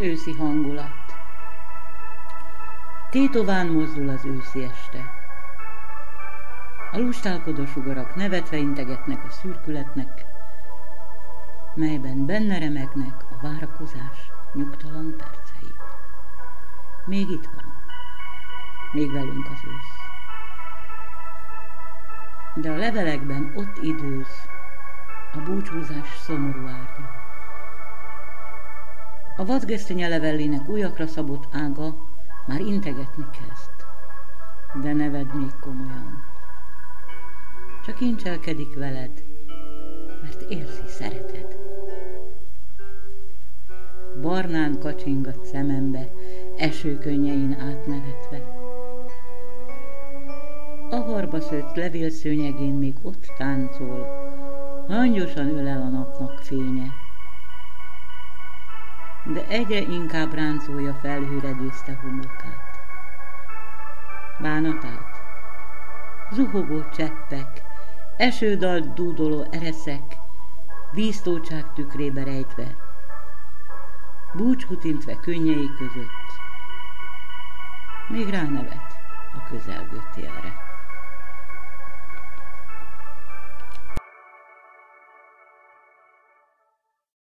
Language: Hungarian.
Őszi hangulat. Tétován mozdul az őszi este. A lustálkodó sugarak nevetve integetnek a szürkületnek, melyben benne remegnek a várakozás nyugtalan percei. Még itt van, még velünk az ősz. De a levelekben ott időz a búcsúzás szomorú árnya. A vadgesztenye levellének újakra szabott ága már integetni kezd, de neved még komolyan. Csak incselkedik veled, mert érzi, szereted. Barnán kacsingat szemembe, esőkönnyein átnevetve. A harba szőtt levélszőnyegén még ott táncol, hangyosan ölel a napnak fénye. De egyre inkább ráncolja felhőredőzte homlokát. Bánatát, zuhogó cseppek, esődalt dúdoló ereszek, víztócsák tükrébe rejtve, búcskutintve könnyei között, még ránevet a közelgő télre.